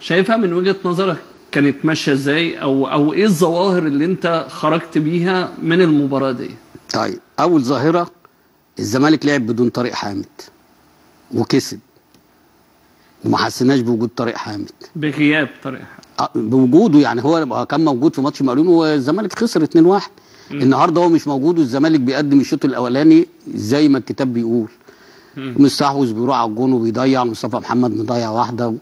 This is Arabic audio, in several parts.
شايفها من وجهة نظرك كانت ماشية إزاي؟ أو أو إيه الظواهر اللي أنت خرجت بيها من المباراة دي؟ طيب أول ظاهرة الزمالك لعب بدون طارق حامد وكسب. وما حسيناش بوجود طارق حامد. بغياب طارق حامد. آه، بوجوده يعني هو كان موجود في ماتش مقاولين والزمالك خسر 2-1 النهارده هو مش موجود والزمالك بيقدم الشوط الأولاني زي ما الكتاب بيقول. مستحوذ بيروح على الجون وبيضيع مصطفى محمد مضيع واحدة.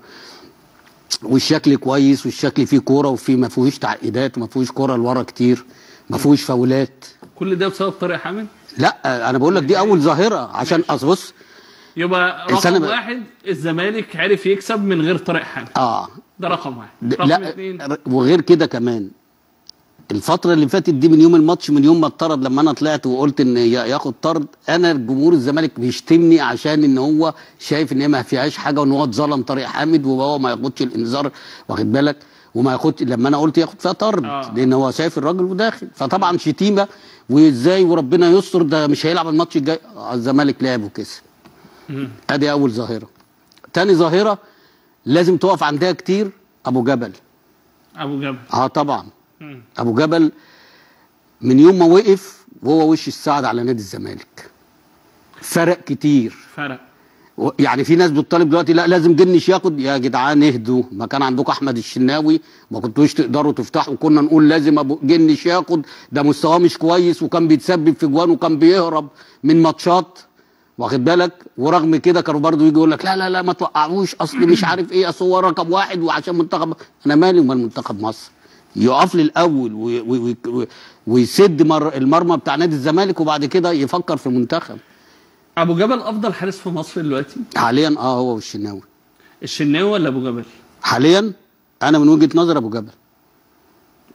والشكل كويس والشكل فيه كورة وفيه ما فيهوش تعقيدات وما فيهوش كورة لورا كتير ما فيهوش فاولات. كل ده بسبب طارق حامد؟ لا أنا بقول لك دي أول ظاهرة. عشان بص يبقى رقم واحد الزمالك عرف يكسب من غير طارق حامد. آه. ده رقم واحد. رقم لا اثنين وغير كده كمان. الفترة اللي فاتت دي من يوم الماتش من يوم ما اتطرد لما أنا طلعت وقلت إن ياخد طرد أنا جمهور الزمالك بيشتمني عشان إن هو شايف إن هي ما فيهاش حاجة وإن هو اتظلم طارق حامد وهو ما ياخدش الإنذار واخد بالك؟ وما ياخدش لما أنا قلت ياخد فيها طرد آه. لأن هو شايف الراجل وداخل. فطبعا شتيمة وإزاي وربنا يستر ده مش هيلعب الماتش الجاي. الزمالك لعب وكسب. أدي أول ظاهرة. تاني ظاهرة لازم تقف عندها كتير أبو جبل. أبو جبل. آه طبعا. أبو جبل من يوم ما وقف وهو وش السعد على نادي الزمالك. فرق كتير. فرق. يعني في ناس بتطالب دلوقتي لا لازم جنش ياخد. يا جدعان اهدوا. ما كان عندكم أحمد الشناوي ما كنتوش تقدروا تفتحوا. كنا نقول لازم أبو جنش ياخد. ده مستواه مش كويس وكان بيتسبب في جوان وكان بيهرب من ماتشات. واخد بالك؟ ورغم كده كانوا برضو يجي يقول لك لا لا لا ما توقعوش. أصل مش عارف إيه أصل هو رقم واحد وعشان منتخب أنا مالي ومال منتخب مصر. يقف لي الأول ويسد مر المرمى بتاع نادي الزمالك وبعد كده يفكر في المنتخب. أبو جبل أفضل حارس في مصر دلوقتي؟ حاليا آه هو والشناوي. الشناوي ولا أبو جبل؟ حاليا أنا من وجهة نظر أبو جبل.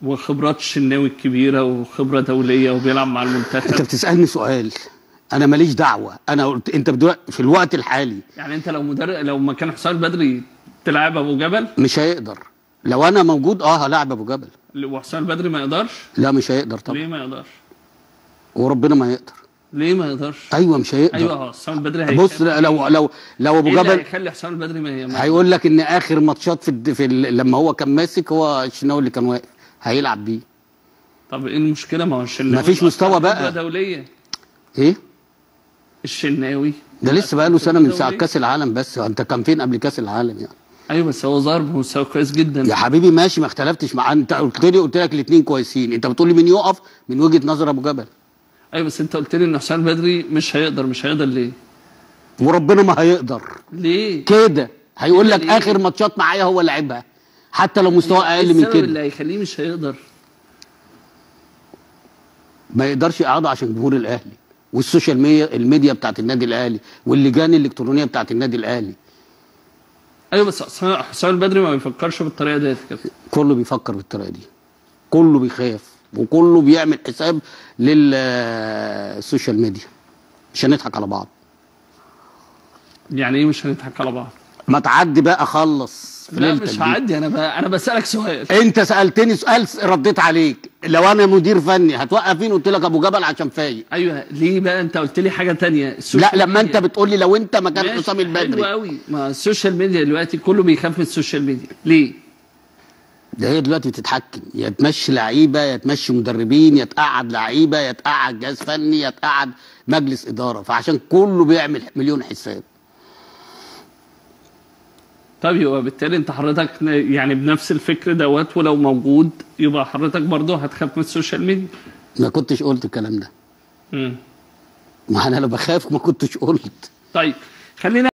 وخبرات الشناوي الكبيرة وخبرة دولية وبيلعب مع أنت المنتخب بتسألني سؤال. أنا ماليش دعوة. أنا قلت أنت دلوقتي في الوقت الحالي. يعني أنت لو مدرب لو مكان حسام البدري تلعب أبو جبل؟ مش هيقدر. لو أنا موجود آه هلاعب أبو جبل. وحسام البدري ما يقدرش؟ لا مش هيقدر ليه طبعا ما يقدرش؟ وربنا ما يقدر. ليه ما يقدرش؟ أيوه مش هيقدر. أيوه حسام البدري هيخاف. بص لو لو لو أبو اللي جبل هيخلي حسام البدري ما ما- هيقول لك إن آخر ماتشات في, الد... في ال... لما هو كان ماسك هو الشناوي اللي كان واقف هيلعب بيه. طب إيه المشكلة؟ ما هو الشناوي مفيش مستوى بقى. دولية. إيه؟ الشناوي. ده لسه بقى له سنة من ساعة. كأس العالم بس. أنت كان فين قبل كأس العالم يعني؟ أيوه بس هو ظهر بمستوى كويس جدا يا حبيبي ماشي ما اختلفتش مع أنت قلت لي قلت لك الاثنين كويسين أنت بتقول لي مين يقف من وجهة نظر أبو جبل أيوه بس أنت قلت لي إن حسام البدري مش هيقدر مش هيقدر ليه؟ وربنا ما هيقدر ليه؟ كده هيقول لك ليه؟ آخر ماتشات معايا هو لعبها حتى لو مستوى إيه أقل من السبب اللي كده هيخليه مش هيقدر؟ ما يقدرش يقعده عشان جمهور الأهلي وال social media ال media بتاعت النادي الأهلي واللجان الإلكترونية بتاعت النادي الأهلي أيوه بس حسام البدري ما بيفكرش بالطريقة ديت كده. كله بيفكر بالطريقة دي. كله بيخاف وكله بيعمل حساب لل social media مش هنضحك على بعض. يعني إيه مش هنضحك على بعض؟ ما تعدي بقى خلص. لا مش دي. هعدي أنا ب... أنا بسألك سؤال. أنت سألتني سؤال رديت عليك. لو أنا مدير فني هتوقف مين قلت لك أبو جبل عشان فايق؟ أيوه ليه بقى؟ أنت قلت لي حاجة تانية. لا لما أنت ميديا. بتقول لي لو أنت مكان حسام حلو البدري قوي ما ال social media دلوقتي كله بيخاف من ال social media. ليه؟ ده هي دلوقتي بتتحكم. يا تمشي لعيبة يا تمشي مدربين يا تقعد لعيبة يا تقعد جهاز فني يا تقعد مجلس إدارة. فعشان كله بيعمل مليون حساب. طب يبقى بالتالي انت حضرتك يعني بنفس الفكر دوت ولو موجود يبقى حضرتك برضه هتخاف من ال social media. ما كنتش قلت الكلام ده. امم ما أنا لو بخاف ما كنتش قلت. طيب خلينا